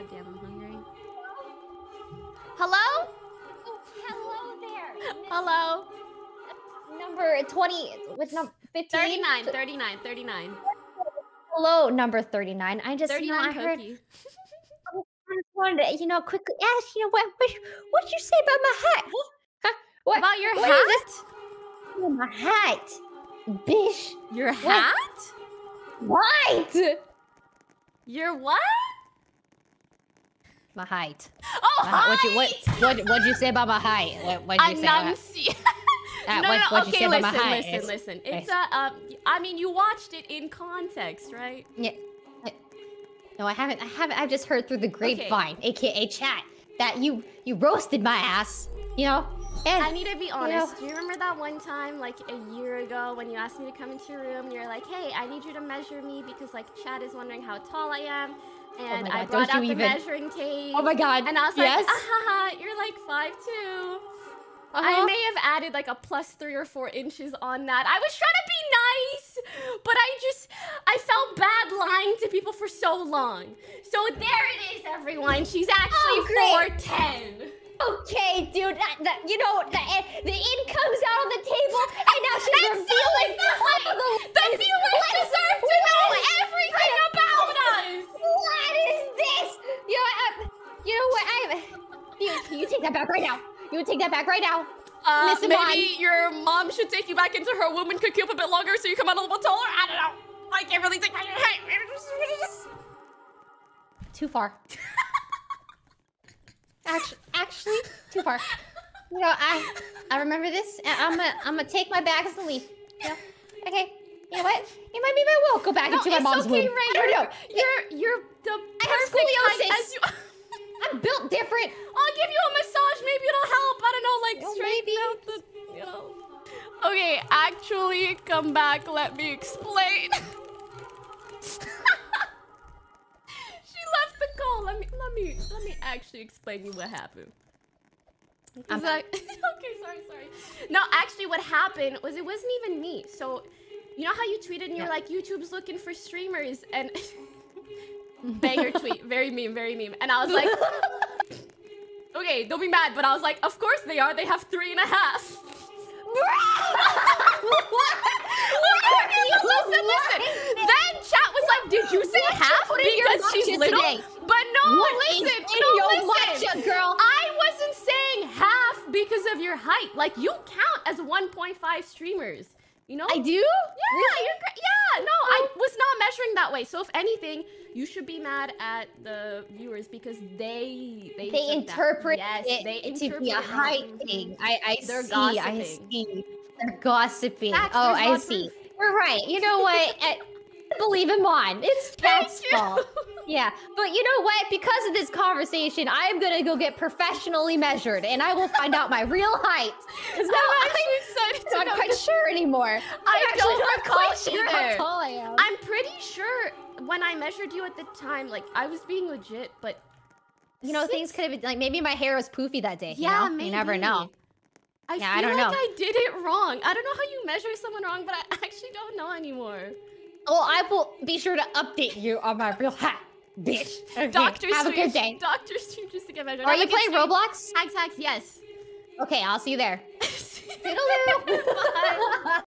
God damn, I'm hungry. Hello? Oh, hello there. Hello? Number 20 with number 15. 39, 39, 39. Hello, number 39. I just, you know, 39 I heard. I just wanted to, you know, quickly ask, you know, what, what, what'd you say about my hat? Huh? What? About your what hat? Oh, my hat. Bish. Your hat? What? Your what? My height. Oh, My, what you what height! what what'd you say about my height? What what'd you say? About, uh, no, what, no, what'd you okay, say about listen, my height? listen, It's- listen. It's a, um, I mean, you watched it in context, right? Yeah. I- No, I haven't. I haven't. I've just heard through the grapevine, aka chat, that you you roasted my ass. You know. And I need to be know- honest. Do you remember that one time, like a year ago, when you asked me to come into your room? and You're like, "Hey, I need you to measure me because like Chad is wondering how tall I am," and Oh I brought don't out the even- measuring tape. oh my god. And I was like, yes. ah, ha, ha, you're like five two. I Uh-huh. may have added like a plus three or four inches on that. I was trying to be nice, but I just I felt bad lying to people for so long. So there it is, everyone. She's actually Oh, four ten. Okay, dude. That, that you know the the ink comes out on the table, and now she's revealing take that back right now. You would take that back right now. Uh, Listen, maybe your mom should take you back into her womb and cook you up a bit longer so you come out a little taller. I don't know. I can't really think. Too far. actually, actually, too far. You know, I I remember this. and I'm gonna I'm gonna take my bags and leave. Yeah. Okay. You know what? You might be my will go back No, into my mom's okay, womb. Rae. I don't know. You're you're the I have perfect scoliosis. as you. I'm built different. I'll give you a massage. Maybe it'll help. I don't know, like Oh, straighten maybe. out the, you know. Okay, actually, come back. Let me explain. she left the call. Let me let me let me actually explain you what happened. I'm like, okay, sorry, sorry. No, actually, what happened was it wasn't even me. So, you know how you tweeted and you're Yeah. like, YouTube's looking for streamers, and banger tweet, very meme, very meme, and I was like, okay, don't be mad, but I was like, of course they are. They have three and a half. listen, listen. Then chat was like, did you say half put in your because she's little? today? But no, What is listen, no, listen. matcha, uh, girl? I wasn't saying half because of your height. Like you count as 1.5 streamers. You know? I do? Yeah, you're great. Yeah, no, I oh. was not measuring that way. So if anything, you should be mad at the viewers because they they, They that- interpret yes, it they to be interpret a it height thing. Mm-hmm. I, I They're see. I see. They're gossiping. Facts, oh, I see. of- We're right. You know what? I eh, believe him on. It's Pat's fault. Yeah, but you know what? Because of this conversation, I'm gonna go get professionally measured, and I will find out my real height. Because now I'm I'm not quite sure anymore. I I'm actually don't not recall quite sure how tall when I measured you at the time, like I was being legit, but you know, things could have been like maybe my hair was poofy that day. Yeah, you know? You never know. I Yeah, feel I don't like know. I did it wrong. I don't know how you measure someone wrong, but I actually don't know anymore. Well, I will be sure to update you on my real hat, bitch. Okay, Doctor have a good day. Doctor just to get measured. Are Have you playing stream. Roblox? Hacks, hacks, yes. Okay, I'll see you there. Toodaloo. Bye.